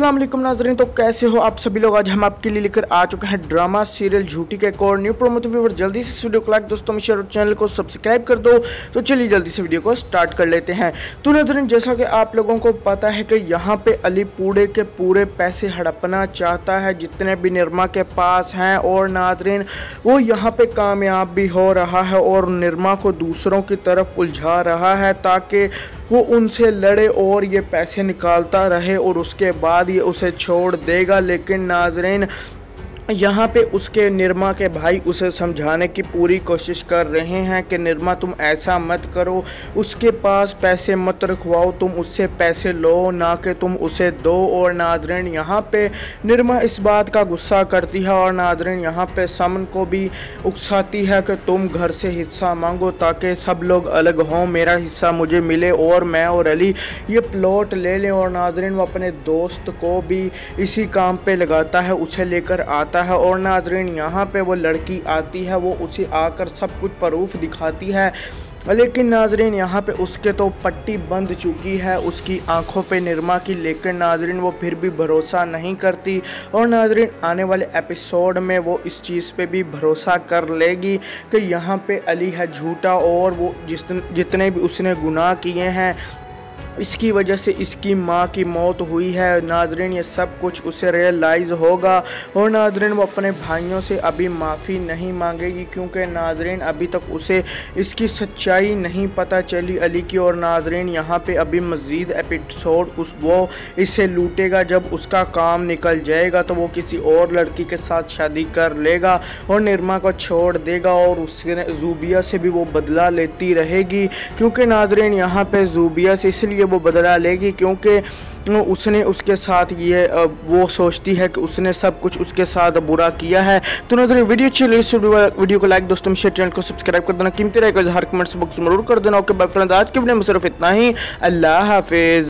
वालेकुम नाजरीन तो कैसे हो आप सभी लोग? आज हम आपके लिए लेकर आ चुके हैं ड्रामा सीरियल झूठी के एक और न्यू प्रोमो व्यूवर जल्दी से वीडियो को लाइक, दोस्तों शेयर चैनल को सब्सक्राइब कर दो। तो चलिए जल्दी से वीडियो को स्टार्ट कर लेते हैं। तो नाजरीन, जैसा कि आप लोगों को पता है कि यहाँ पे अली पूरे के पूरे पैसे हड़पना चाहता है, जितने भी निर्मा के पास हैं। और नाजरीन, वो यहाँ पर कामयाब भी हो रहा है और निर्मा को दूसरों की तरफ़ उलझा रहा है, ताकि वो उनसे लड़े और ये पैसे निकालता रहे और उसके बाद ये उसे छोड़ देगा। लेकिन नाजरीन यहाँ पे उसके निर्मा के भाई उसे समझाने की पूरी कोशिश कर रहे हैं कि निर्मा, तुम ऐसा मत करो, उसके पास पैसे मत रखवाओ, तुम उससे पैसे लो, ना कि तुम उसे दो। और नाजरीन, यहाँ पे निर्मा इस बात का गुस्सा करती है और नाजरीन, यहाँ पे समन को भी उकसाती है कि तुम घर से हिस्सा मांगो ताकि सब लोग अलग हों, मेरा हिस्सा मुझे मिले और मैं और अली ये प्लॉट ले लें। और नाजरीन, वो अपने दोस्त को भी इसी काम पर लगाता है, उसे लेकर आता है और नाजरीन, यहाँ पे वो लड़की आती है, वो उसे आकर सब कुछ प्रूफ दिखाती है। लेकिन नाजरीन, यहाँ पे उसके तो पट्टी बंद चुकी है, उसकी आँखों पे निरमा की, लेकिन नाजरीन, वो फिर भी भरोसा नहीं करती। और नाजरीन, आने वाले एपिसोड में वो इस चीज़ पे भी भरोसा कर लेगी कि यहाँ पे अली है झूठा और वो जिस जितने भी उसने गुनाह किए हैं इसकी वजह से इसकी माँ की मौत हुई है। नाजरीन, ये सब कुछ उसे रियलाइज़ होगा। और नाजरीन, वो अपने भाइयों से अभी माफ़ी नहीं मांगेगी क्योंकि नाजरीन, अभी तक उसे इसकी सच्चाई नहीं पता चली अली की। और नाजरीन, यहाँ पे अभी मज़ीद एपिसोड उस, वो इसे लूटेगा। जब उसका काम निकल जाएगा तो वो किसी और लड़की के साथ शादी कर लेगा और निर्मा को छोड़ देगा और उसने जूबिया से भी वो बदला लेती रहेगी। क्योंकि नाजरीन, यहाँ पे जूबिया से इसलिए वो बदला लेगी क्योंकि उसने उसके साथ ये वो सोचती है कि उसने सब कुछ उसके साथ बुरा किया है। तो नज़र वीडियो अच्छी लगी वीडियो को लाइक दोस्तों शेयर चैनल को सब्सक्राइब कर देना। कीमती रहेगा, हर कमेंट्स बॉक्स में ज़रूर कर देना। ओके बाय फ्रेंड आज के वीडियो में सिर्फ़ इतना ही। अल्लाह हाफिज़।